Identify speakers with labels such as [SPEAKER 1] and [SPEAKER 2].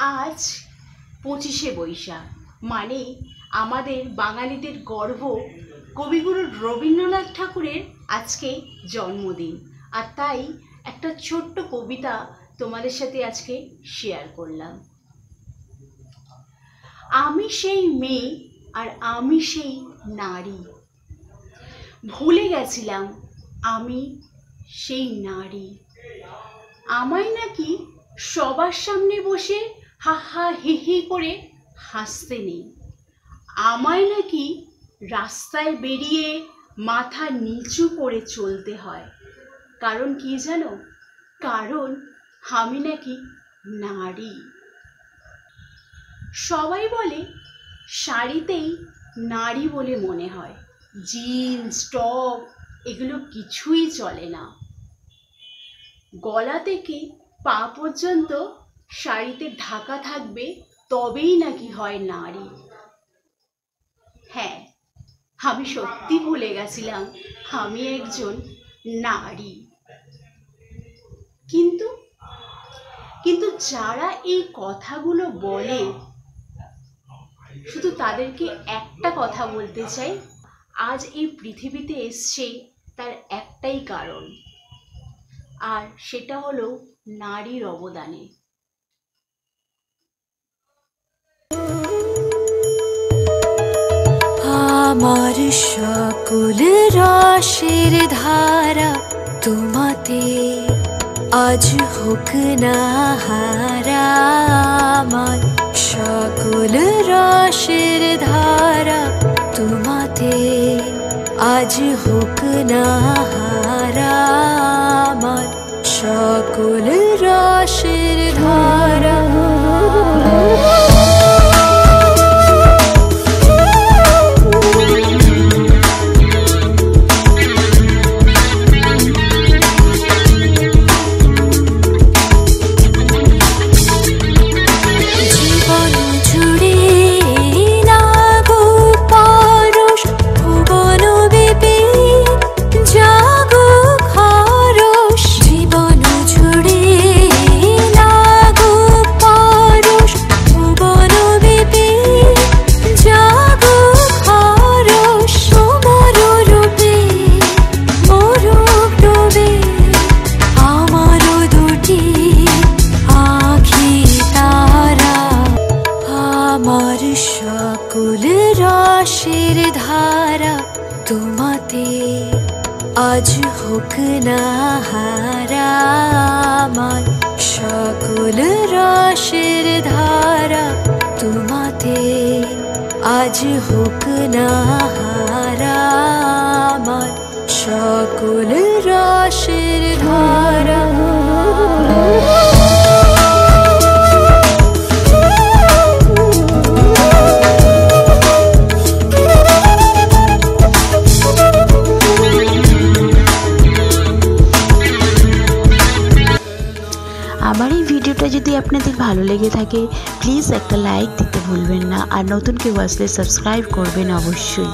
[SPEAKER 1] আজ পঁচিশে বৈশাখ। মানে আমাদের বাঙালিদের গর্ব কবিগুরু রবীন্দ্রনাথ ঠাকুরের আজকে জন্মদিন। আর তাই একটা ছোট্ট কবিতা তোমাদের সাথে আজকে শেয়ার করলাম। আমি সেই মেয়ে আর আমি সেই নারী। ভুলে গেছিলাম আমি সেই নারী। আমায় নাকি সবার সামনে বসে হা হা হি হি করে হাসতে নেই। আমায় নাকি রাস্তায় বেরিয়ে মাথা নিচু করে চলতে হয়। কারণ কি জানো? কারণ আমি নাকি নারী। সবাই বলে শাড়িতেই নারী বলে মনে হয়। জিন্স, টপ এগুলো কিছুই চলে না। গলা থেকে পা পর্যন্ত শাড়িতে ঢাকা থাকবে, তবেই নাকি হয় নারী। হ্যাঁ আমি সত্যি ভুলে গেছিলাম, আমি একজন নারী। কিন্তু কিন্তু যারা এই কথাগুলো বলে, শুধু তাদেরকে একটা কথা বলতে চাই, আজ এই পৃথিবীতে এসছে তার একটাই কারণ, আর সেটা হলো নারীর অবদানে।
[SPEAKER 2] আমার সকল রসের ধারা তোমাতে আজ হোক না হারা আমার সকল রসের ধারা তোমাতে আজ হোক না তোমাতে আজ হোক না হারা আমার সকল রসের ধারা তোমাতে আজ হোক না হারা আমার সকল রসের ধারা
[SPEAKER 3] ভিডিওটা যদি আপনাদের ভালো লেগে থাকে প্লিজ একটা লাইক দিতে ভুলবেন না। আর নতুন কেউ আসলে সাবস্ক্রাইব করবেন অবশ্যই।